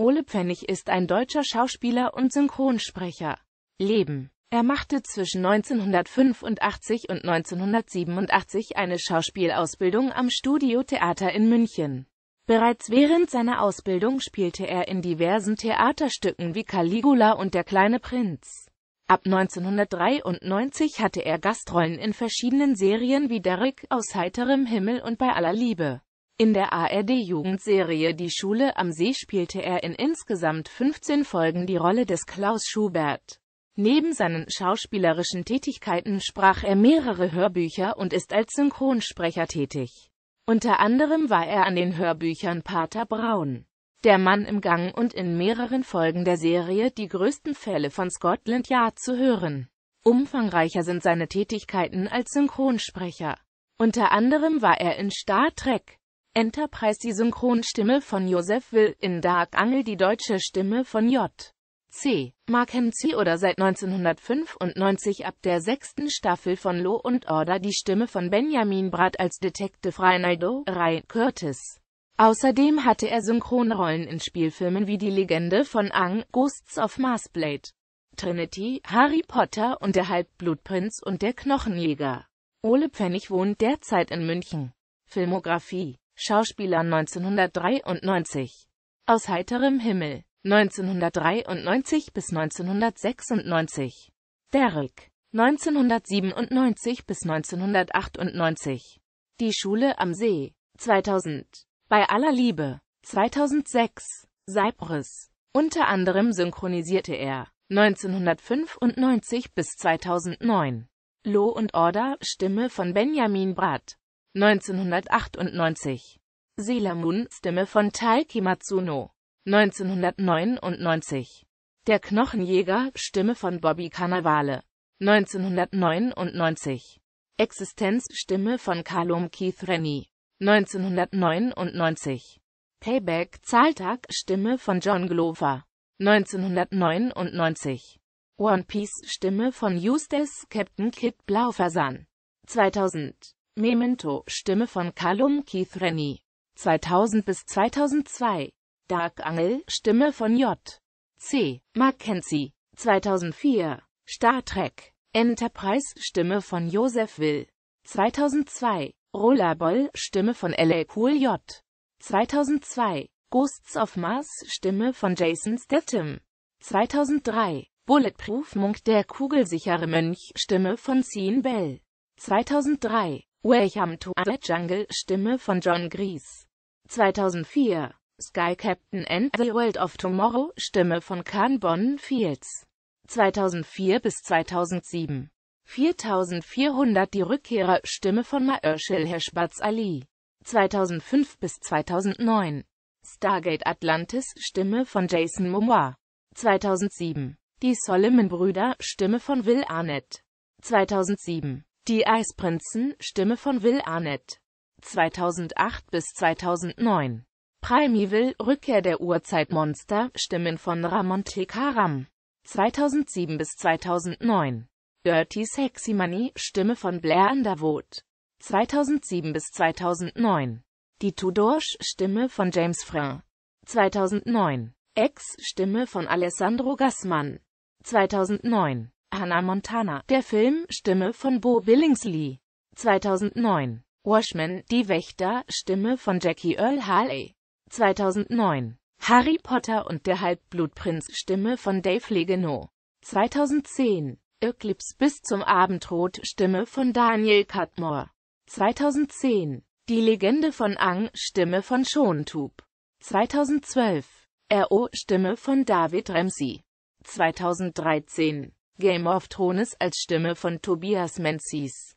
Ole Pfennig ist ein deutscher Schauspieler und Synchronsprecher. Leben Er machte zwischen 1985 und 1987 eine Schauspielausbildung am Studiotheater in München. Bereits während seiner Ausbildung spielte er in diversen Theaterstücken wie Caligula und Der kleine Prinz. Ab 1993 hatte er Gastrollen in verschiedenen Serien wie Derrick aus heiterem Himmel und bei aller Liebe. In der ARD-Jugendserie Die Schule am See spielte er in insgesamt 15 Folgen die Rolle des Klaus Schubert. Neben seinen schauspielerischen Tätigkeiten sprach er mehrere Hörbücher und ist als Synchronsprecher tätig. Unter anderem war er an den Hörbüchern Pater Braun, Der Mann im Gang und in mehreren Folgen der Serie Die größten Fälle von Scotland Yard zu hören. Umfangreicher sind seine Tätigkeiten als Synchronsprecher. Unter anderem war er in Star Trek, Enterprise die Synchronstimme von Joseph Will, in Dark Angel die deutsche Stimme von J. C. Mackenzie oder seit 1995 ab der sechsten Staffel von Law und Order die Stimme von Benjamin Bratt als Detective Reinaldo Ray Curtis. Außerdem hatte er Synchronrollen in Spielfilmen wie Die Legende von Ang, Ghosts of Marsblade, Trinity, Harry Potter und der Halbblutprinz und der Knochenjäger. Ole Pfennig wohnt derzeit in München. Filmografie Schauspieler 1993. Aus heiterem Himmel. 1993 bis 1996. Derrick. 1997 bis 1998. Die Schule am See. 2000. Bei aller Liebe. 2006. Cyprus. Unter anderem synchronisierte er 1995 bis 2009. Law und Order, Stimme von Benjamin Bratt. 1998. Sailor Moon, Stimme von Taiki Matsuno. 1999. Der Knochenjäger, Stimme von Bobby Cannavale. 1999. Existenz, Stimme von Callum Keith Rennie. 1999. Payback, Zahltag, Stimme von John Glover. 1999. One Piece, Stimme von Eustace, Captain Kid Blaufasan. 2000. Memento, Stimme von Callum Keith Rennie. 2000 bis 2002. Dark Angel, Stimme von J. C. Mackenzie. 2004. Star Trek. Enterprise, Stimme von Joseph Will. 2002. Rollerball, Stimme von L.A. Cool J. 2002. Ghosts of Mars, Stimme von Jason Statham. 2003. Bulletproof Monk, der kugelsichere Mönch, Stimme von Sean Bell. 2003. Welcome to the Jungle, Stimme von John Grease. 2004. Sky Captain and the World of Tomorrow, Stimme von Khan Bon Fields. 2004 bis 2007. 4400 Die Rückkehrer, Stimme von Maershal Heshbaz Ali. 2005 bis 2009. Stargate Atlantis, Stimme von Jason Momoa. 2007. Die Solomon-Brüder, Stimme von Will Arnett. 2007. Die Eisprinzen, Stimme von Will Arnett. 2008 bis 2009. Primeval, Rückkehr der Urzeitmonster, Stimmen von Ramon T. Karam. 2007 bis 2009. Dirty Sexy Money, Stimme von Blair Underwood. 2007 bis 2009. Die Tudors, Stimme von James Frein. 2009. Ex, Stimme von Alessandro Gassmann. 2009. Hannah Montana, der Film, Stimme von Bo Billingsley. 2009. Watchmen, Die Wächter, Stimme von Jackie Earl Haley. 2009. Harry Potter und der Halbblutprinz, Stimme von Dave Legeno. 2010. Eclipse bis zum Abendrot, Stimme von Daniel Cutmore. 2010. Die Legende von Ang, Stimme von Schontub. 2012. R.O., Stimme von David Ramsey. 2013. Game of Thrones als Stimme von Tobias Menzies